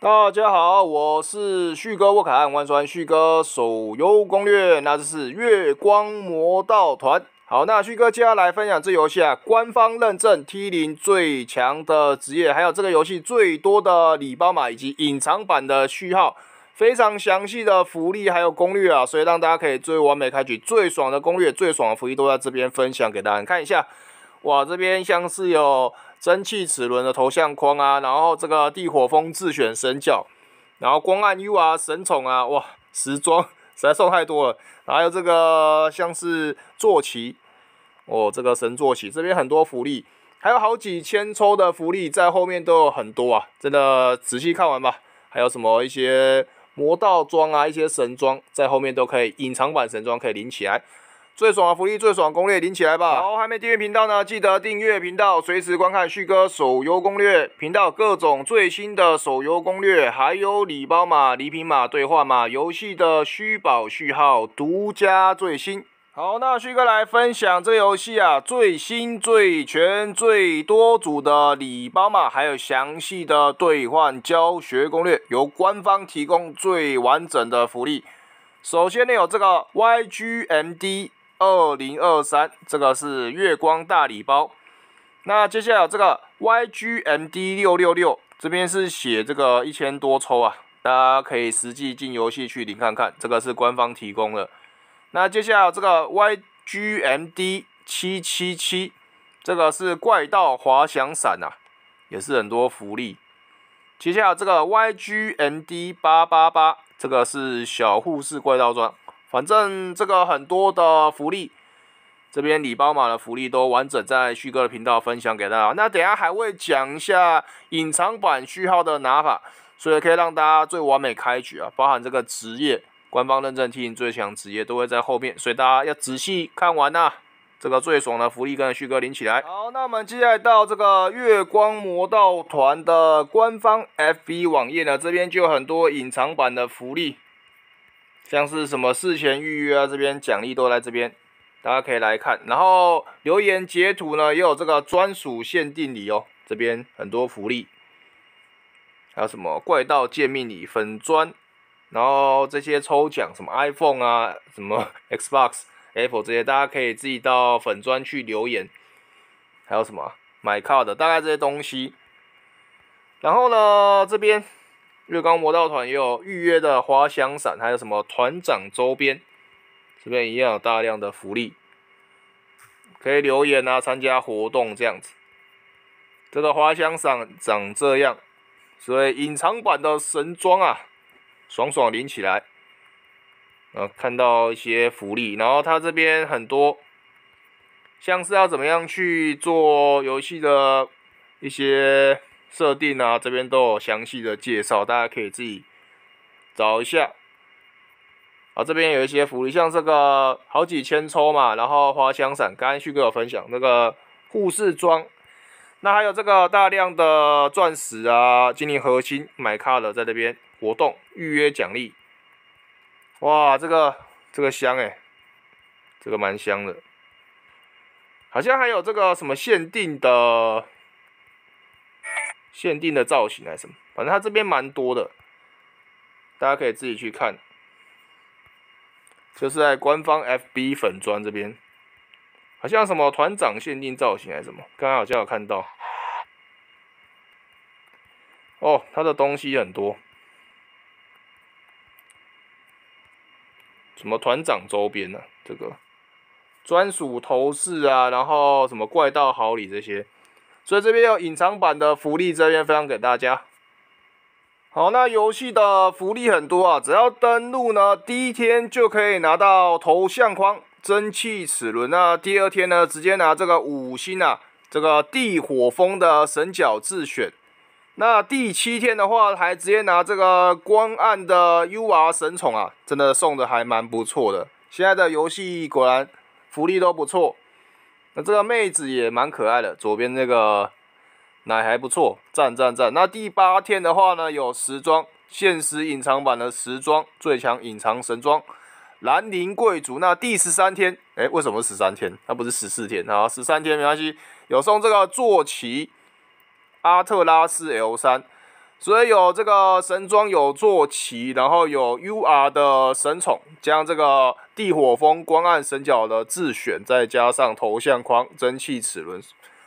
大家好，我是旭哥沃凯万川旭哥手游攻略，那这是月光魔道团。好，那旭哥接下来分享这游戏啊，官方认证 T 零最强的职业，还有这个游戏最多的礼包码以及隐藏版的序号，非常详细的福利还有攻略啊，所以让大家可以最完美开局、最爽的攻略、最爽的福利都在这边分享给大家看一下。哇，这边像是有。蒸汽齿轮的头像框啊，然后这个地火风自选神角，然后光暗 U 啊神宠啊，哇，时装 实在送太多了。还有这个像是坐骑，哦，这个神坐骑这边很多福利，还有好几千抽的福利在后面都有很多啊，真的仔细看完吧。还有什么一些魔道装啊，一些神装在后面都可以，隐藏版神装可以领起来。最爽的福利，最爽攻略，领起来吧！好，还没订阅频道呢，记得订阅频道，随时观看旭哥手游攻略频道，各种最新的手游攻略，还有礼包码、礼品码、兑换码、游戏的虚宝序号，独家最新。好，那旭哥来分享这游戏啊，最新、最全、最多组的礼包码，还有详细的兑换教学攻略，由官方提供最完整的福利。首先呢，有这个 YGMD。二零二三，这个是月光大礼包。那接下来这个 YGMD 六六六，这边是写这个一千多抽啊，大家可以实际进游戏去领看看，这个是官方提供的。那接下来这个 YGMD 七七七，这个是怪盗滑翔伞啊，也是很多福利。接下来这个 YGMD 八八八，这个是小护士怪盗装。反正这个很多的福利，这边礼包码的福利都完整在旭哥的频道分享给大家。那等下还会讲一下隐藏版序号的拿法，所以可以让大家最完美开局啊，包含这个职业官方认证 T 最强职业都会在后面，所以大家要仔细看完呐。这个最爽的福利跟旭哥领起来。好，那我们接下来到这个月光魔道团的官方 FB 网页呢，这边就有很多隐藏版的福利。像是什么事前预约啊，这边奖励都在这边，大家可以来看。然后留言截图呢，也有这个专属限定礼哦，这边很多福利，还有什么怪盗见面礼、粉砖，然后这些抽奖什么 iPhone 啊、什么 Xbox、Apple 这些，大家可以自己到粉砖去留言。还有什么买卡的，大概这些东西。然后呢，这边。月光魔道团也有预约的滑翔伞，还有什么团长周边，这边一样有大量的福利，可以留言啊，参加活动这样子。这个滑翔伞长这样，所以隐藏版的神装啊，爽爽领起来。呃，看到一些福利，然后它这边很多，像是要怎么样去做游戏的一些。设定啊，这边都有详细的介绍，大家可以自己找一下。啊，这边有一些福利，像这个好几千抽嘛，然后滑翔伞，刚刚旭哥有分享那个护士装，那还有这个大量的钻石啊、精灵核心买卡的在这边活动预约奖励。哇，这个这个香哎，这个蛮香的，好像还有这个什么限定的。限定的造型还是什么，反正它这边蛮多的，大家可以自己去看。就是在官方 FB 粉砖这边，好像什么团长限定造型还是什么，刚刚好像有看到。哦，它的东西很多，什么团长周边呢？这个专属头饰啊，然后什么怪盗好礼这些。所以这边有隐藏版的福利，这边分享给大家。好，那游戏的福利很多啊，只要登录呢，第一天就可以拿到头像框、蒸汽齿轮啊，第二天呢，直接拿这个五星啊，这个地火风的神角自选。那第七天的话，还直接拿这个光暗的 UR 神宠啊，真的送的还蛮不错的。现在的游戏果然福利都不错。这个妹子也蛮可爱的，左边那个奶还不错，赞赞赞。那第八天的话呢，有时装现实隐藏版的时装最强隐藏神装兰陵贵族。那第十三天，哎，为什么十三天？它不是十四天啊？十三天没关系，有送这个坐骑阿特拉斯 L 三所以有这个神装有坐骑，然后有 UR 的神宠，将这个地火风光暗神角的自选，再加上头像框蒸汽齿轮，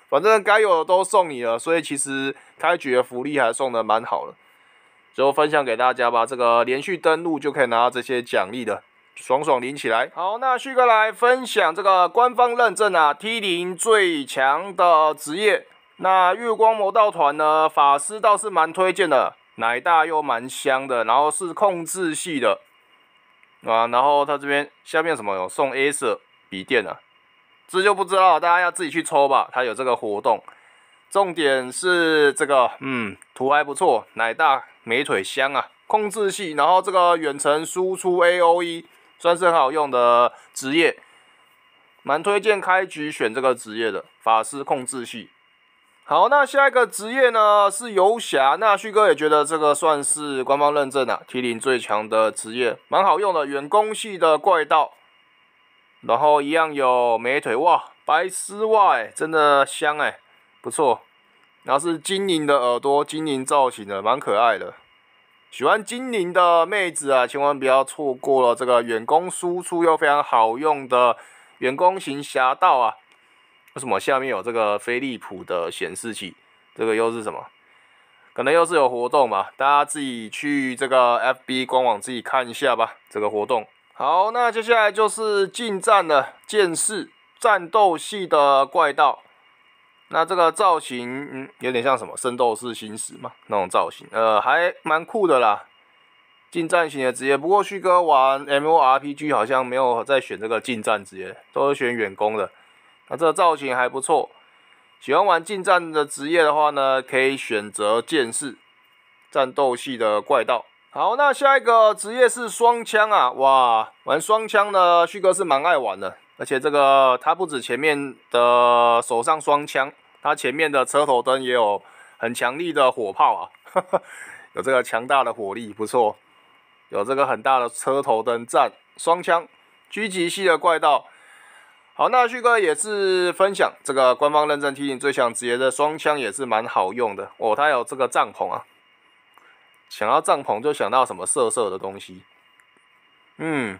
反正该有的都送你了。所以其实开局的福利还送的蛮好的，就分享给大家吧。这个连续登录就可以拿到这些奖励的。爽爽领起来！好，那旭哥来分享这个官方认证啊，T 零最强的职业。那月光魔道团呢，法师倒是蛮推荐的，奶大又蛮香的，然后是控制系的啊。然后他这边下面什么有送 A 色笔电啊？这就不知道，大家要自己去抽吧。他有这个活动，重点是这个，嗯，图还不错，奶大美腿香啊，控制系，然后这个远程输出 A O E。算是很好用的职业，蛮推荐开局选这个职业的法师控制系。好，那下一个职业呢是游侠。那旭哥也觉得这个算是官方认证啊，T 零最强的职业，蛮好用的远攻系的怪盗。然后一样有美腿哇，白丝袜哎，真的香哎，不错。然后是精灵的耳朵，精灵造型的，蛮可爱的。喜欢精灵的妹子啊，千万不要错过了这个远攻输出又非常好用的远攻型侠盗啊！为什么下面有这个飞利浦的显示器？这个又是什么？可能又是有活动吧？大家自己去这个 FB 官网自己看一下吧。这个活动好，那接下来就是近战的剑士战斗系的怪盗。那这个造型，嗯，有点像什么《圣斗士星矢》嘛，那种造型，呃，还蛮酷的啦。近战型的职业，不过旭哥玩 M O R P G 好像没有在选这个近战职业，都是选远攻的。那这个造型还不错，喜欢玩近战的职业的话呢，可以选择剑士，战斗系的怪盗。好，那下一个职业是双枪啊，哇，玩双枪呢，旭哥是蛮爱玩的，而且这个他不止前面的手上双枪。他前面的车头灯也有很强力的火炮啊，有这个强大的火力，不错。有这个很大的车头灯战双枪狙击系的怪盗。好，那旭哥也是分享这个官方认证 T 零最强职业的双枪也是蛮好用的哦。它有这个帐篷啊，想要帐篷就想到什么色色的东西，嗯。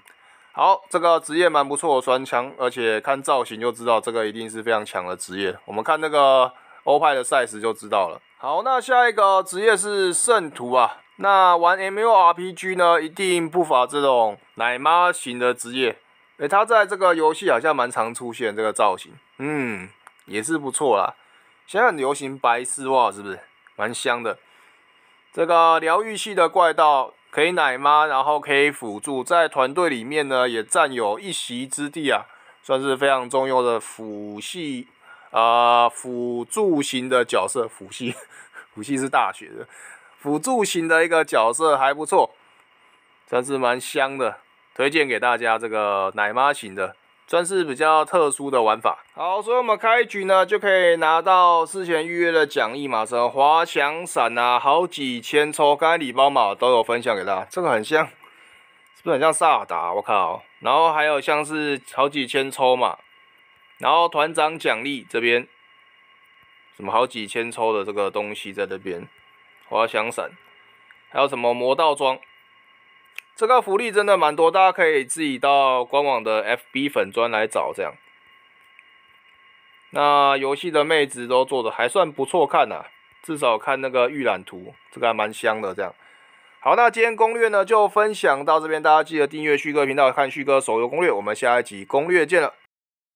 好，这个职业蛮不错的双枪，而且看造型就知道这个一定是非常强的职业。我们看那个欧派的赛事就知道了。好，那下一个职业是圣徒啊。那玩 M U R P G 呢，一定不乏这种奶妈型的职业。诶，他在这个游戏好像蛮常出现这个造型，嗯，也是不错啦。现在很流行白丝袜，是不是？蛮香的。这个疗愈系的怪盗。可以奶妈，然后可以辅助，在团队里面呢也占有一席之地啊，算是非常重要的辅系啊辅助型的角色。辅系，辅系是大学的，辅助型的一个角色还不错，算是蛮香的，推荐给大家这个奶妈型的。算是比较特殊的玩法。好，所以我们开局呢，就可以拿到事前预约的奖励嘛，什么滑翔伞啊，好几千抽。刚才礼包嘛都有分享给大家，这个很像，是不是很像萨达？我靠！然后还有像是好几千抽嘛，然后团长奖励这边，什么好几千抽的这个东西在这边，滑翔伞，还有什么魔道装。这个福利真的蛮多，大家可以自己到官网的 FB 粉砖来找这样。那游戏的妹子都做的还算不错看呐，至少看那个预览图，这个还蛮香的这样。好，那今天攻略呢就分享到这边，大家记得订阅旭哥频道看旭哥手游攻略，我们下一集攻略见了。